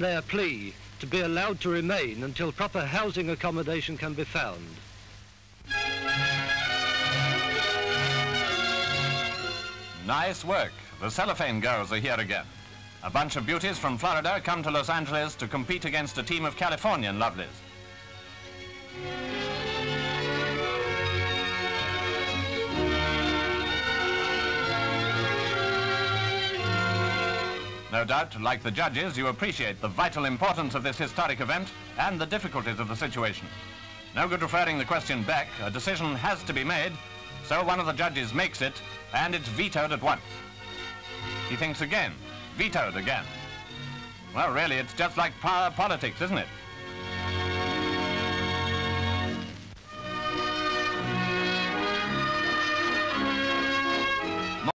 their plea to be allowed to remain until proper housing accommodation can be found. Nice work. The cellophane girls are here again. A bunch of beauties from Florida come to Los Angeles to compete against a team of Californian lovelies. No doubt, like the judges, you appreciate the vital importance of this historic event and the difficulties of the situation. No good referring the question back. A decision has to be made, so one of the judges makes it, and it's vetoed at once. He thinks again, vetoed again. Well, really, it's just like power politics, isn't it?